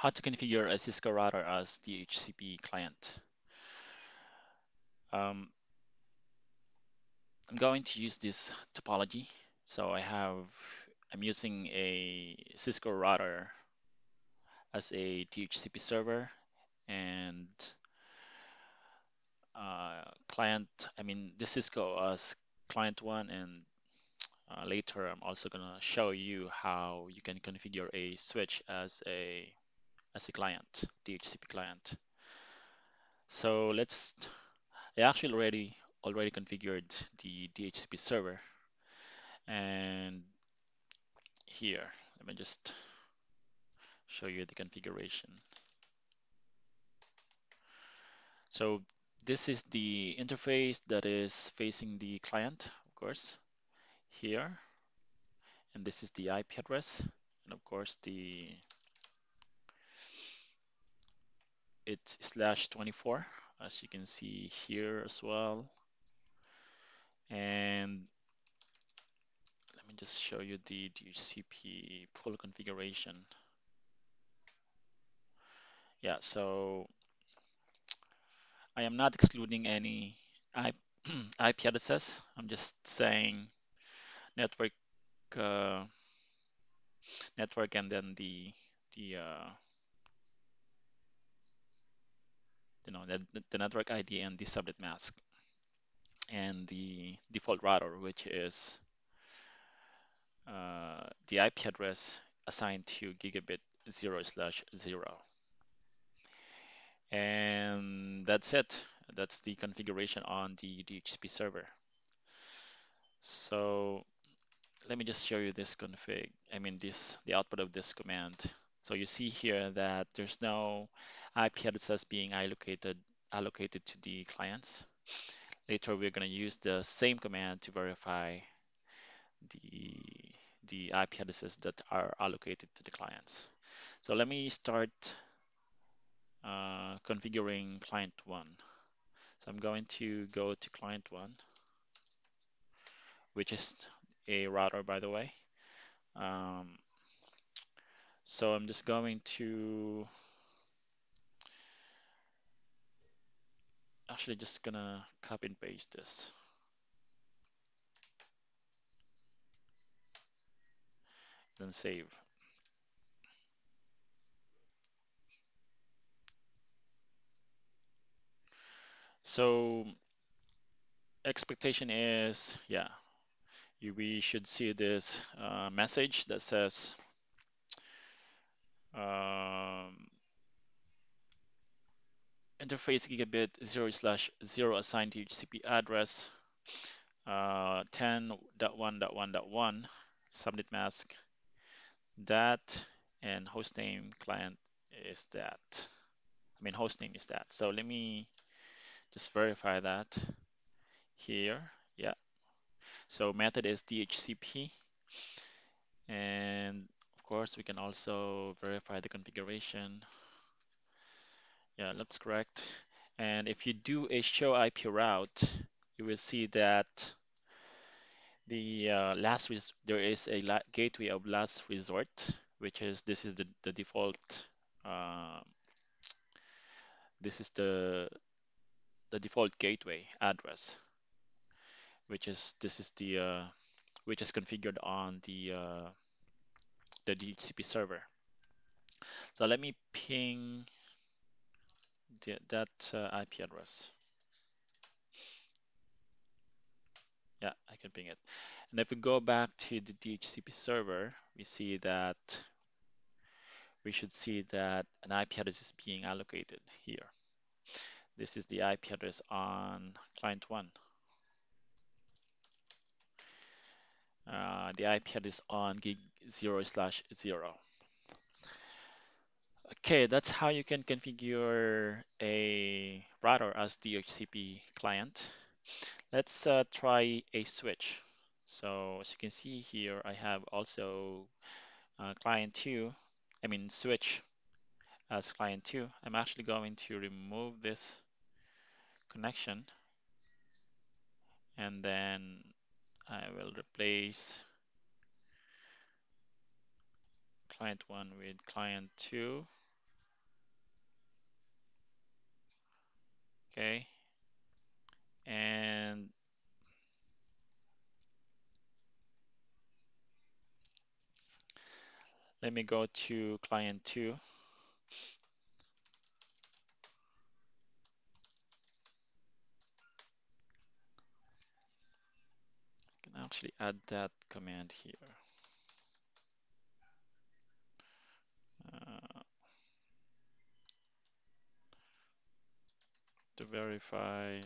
how to configure a Cisco router as DHCP client. Um, I'm going to use this topology. So I have, I'm using a Cisco router as a DHCP server and uh, client, I mean, this Cisco as client one and uh, later I'm also gonna show you how you can configure a switch as a as a client, DHCP client. So let's, I actually already already configured the DHCP server and here, let me just show you the configuration. So this is the interface that is facing the client, of course, here. And this is the IP address. And of course, the it's slash 24, as you can see here as well. And let me just show you the DHCP pool configuration. Yeah, so I am not excluding any IP addresses. I'm just saying network, uh, network, and then the the uh, you know the, the network ID and the subnet mask, and the default router, which is uh, the IP address assigned to gigabit zero slash zero. And that's it. That's the configuration on the DHCP server. So let me just show you this config. I mean, this the output of this command. So you see here that there's no IP addresses being allocated allocated to the clients. Later, we're going to use the same command to verify the the IP addresses that are allocated to the clients. So let me start uh, configuring client one. So I'm going to go to client one, which is a router, by the way. Um, so I'm just going to actually just gonna copy and paste this. Then save. So expectation is, yeah, you, we should see this uh, message that says um, interface gigabit 0 slash 0 assigned DHCP address uh, 10.1.1.1 subnet mask that and hostname client is that. I mean hostname is that. So let me just verify that here. Yeah. So method is DHCP. And course, we can also verify the configuration. Yeah, that's correct. And if you do a show IP route, you will see that the uh, last there is a gateway of last resort, which is this is the, the default. Uh, this is the the default gateway address, which is this is the uh, which is configured on the uh, the DHCP server. So let me ping the, that uh, IP address. Yeah, I can ping it. And if we go back to the DHCP server, we see that we should see that an IP address is being allocated here. This is the IP address on client one. Uh, the IP address on gig 0 slash 0. Okay, that's how you can configure a router as DHCP client. Let's uh, try a switch. So as you can see here, I have also uh, client 2, I mean switch as client 2. I'm actually going to remove this connection and then I will replace client one with client two. Okay. And let me go to client two. I can actually add that command here. To verify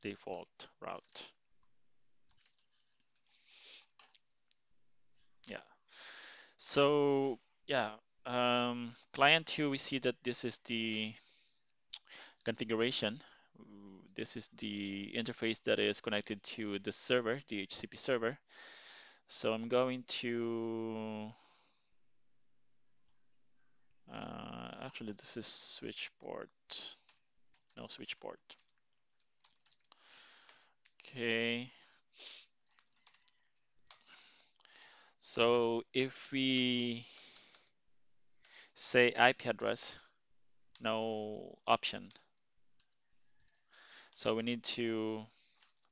default route. Yeah. So yeah, um, client two, we see that this is the configuration. This is the interface that is connected to the server, the DHCP server. So I'm going to uh, actually this is switch port. No switch port. Okay. So if we say IP address, no option. So we need to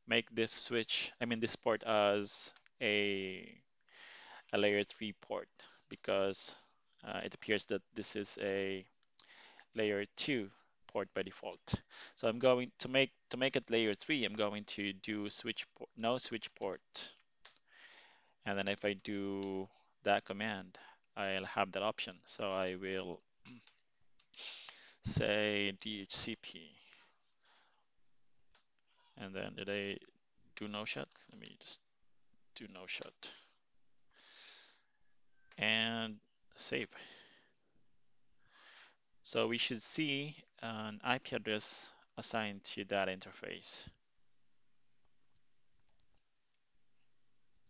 make this switch, I mean this port as a, a layer 3 port because uh, it appears that this is a layer 2 port by default. So I'm going to make to make it layer 3, I'm going to do switch port, no switch port. And then if I do that command, I'll have that option. So I will say DHCP. And then did I do no shut? Let me just do no shut. And save. So we should see an IP address assigned to that interface.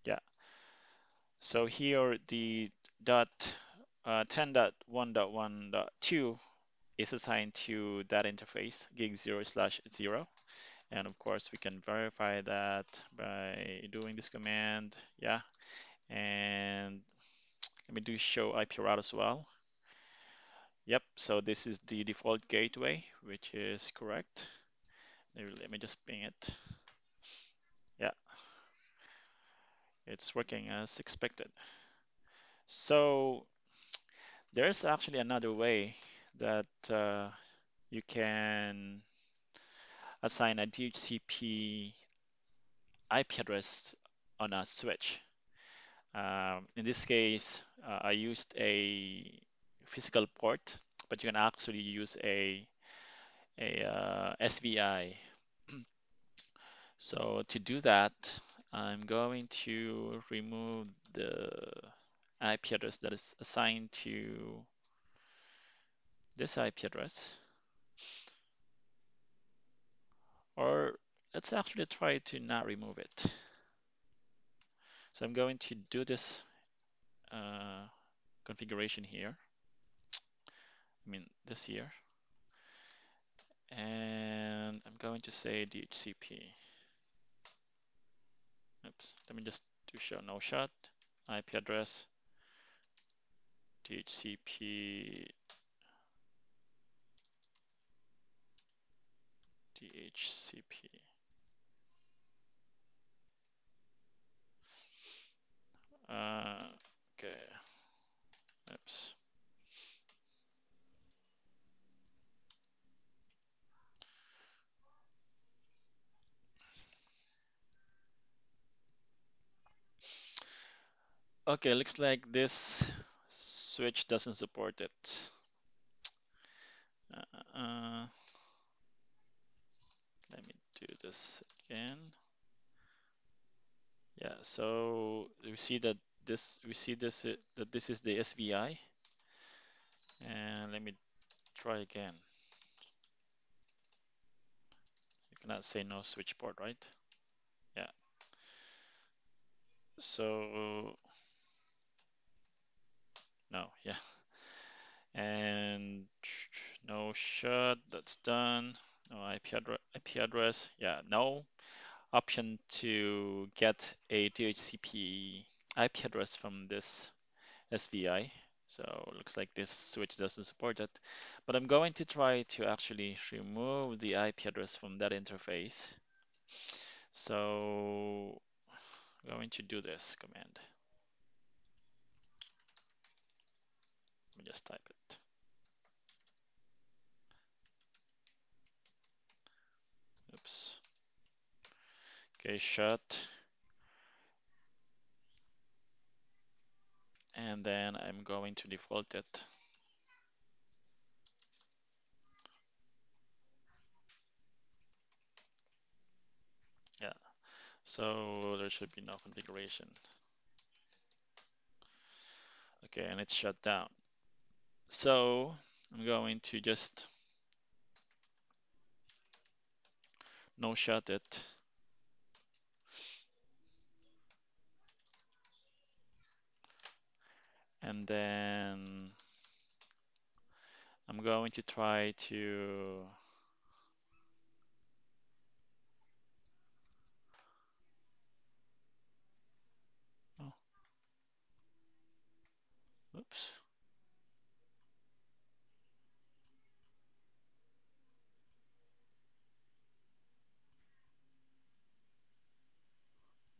Yeah. So here the dot uh, 10.1.1.2 is assigned to that interface, gig 0 slash 0. And of course, we can verify that by doing this command. Yeah. And let me do show IP route as well. Yep, so this is the default gateway, which is correct. Let me just ping it. Yeah, it's working as expected. So there's actually another way that uh, you can assign a DHCP IP address on a switch. Um, in this case, uh, I used a physical port, but you can actually use a, a uh, SVI. so to do that, I'm going to remove the IP address that is assigned to this IP address. Or let's actually try to not remove it. So I'm going to do this uh, configuration here. I mean this here. And I'm going to say DHCP. Oops, let me just do show no shut, IP address, DHCP, DHCP. Uh, okay, oops. Okay, looks like this switch doesn't support it. Uh, uh, let me do this again. Yeah, so we see that this we see this uh, that this is the SVI, and let me try again. You cannot say no switch port, right? Yeah. So no, yeah. And no shut, that's done. No IP, address, IP address, yeah, no option to get a DHCP IP address from this SVI. So it looks like this switch doesn't support it. But I'm going to try to actually remove the IP address from that interface. So I'm going to do this command. Let me just type it. Oops. Okay, shut. And then I'm going to default it. Yeah, so there should be no configuration. Okay, and it's shut down. So I'm going to just no shut it. And then I'm going to try to oh, oops.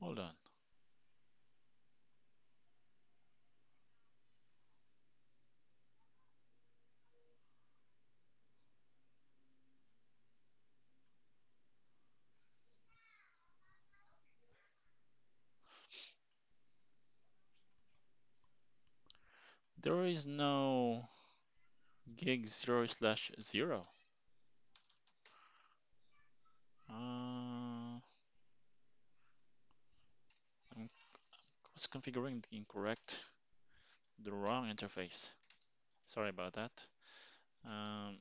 Hold on. There is no gig zero slash zero. Uh, I was configuring the incorrect, the wrong interface. Sorry about that. Um,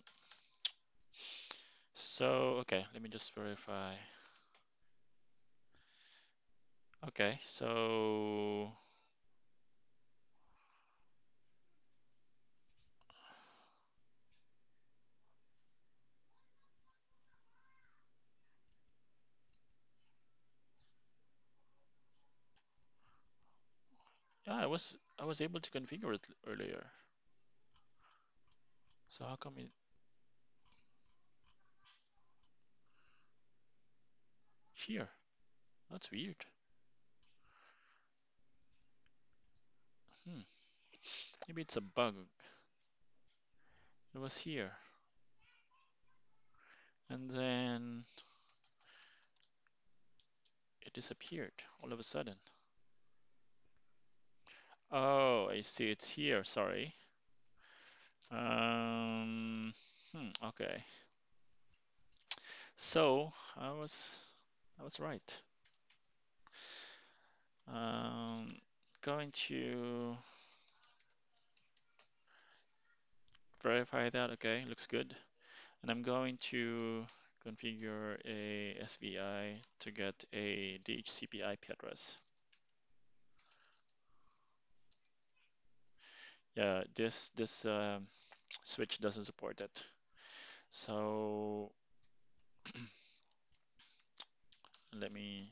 so, okay, let me just verify. Okay, so yeah, I was I was able to configure it earlier. So how come it here? That's weird. Hmm. Maybe it's a bug. It was here. And then it disappeared all of a sudden. Oh, I see it's here, sorry. Um, hmm, okay. So I was I was right. Um, going to verify that. Okay, looks good. And I'm going to configure a SVI to get a DHCP IP address. Yeah, this this um, switch doesn't support it. So let me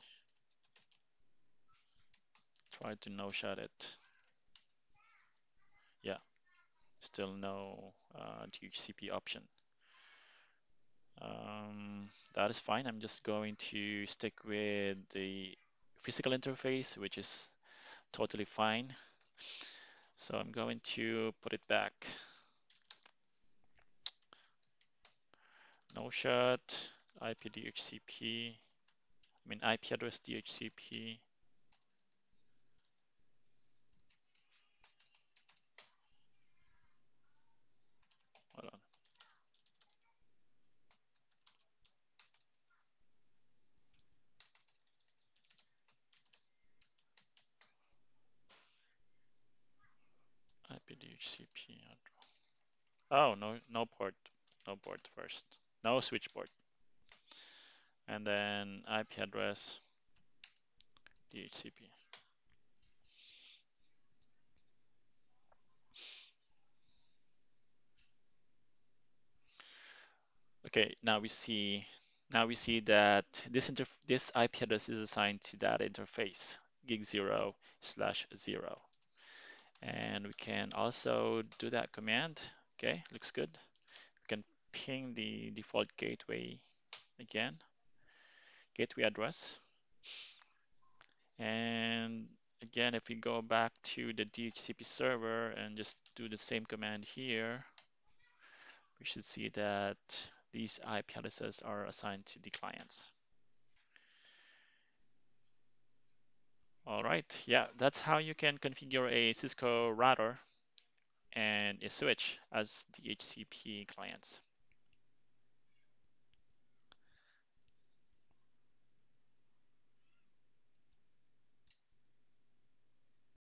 try to no shut it. Yeah, still no uh, DHCP option. Um, that is fine. I'm just going to stick with the physical interface, which is totally fine. So I'm going to put it back. No shut, IP DHCP, I mean IP address DHCP. Hold on. IP DHCP. Oh, no, no port, no port first, no switch port. And then IP address DHCP. Okay, now we see now we see that this this IP address is assigned to that interface gig zero slash zero. And we can also do that command. Okay, looks good. We can ping the default gateway again, gateway address. And again, if we go back to the DHCP server and just do the same command here, we should see that these IP addresses are assigned to the clients. All right, yeah, that's how you can configure a Cisco router and a switch as DHCP clients.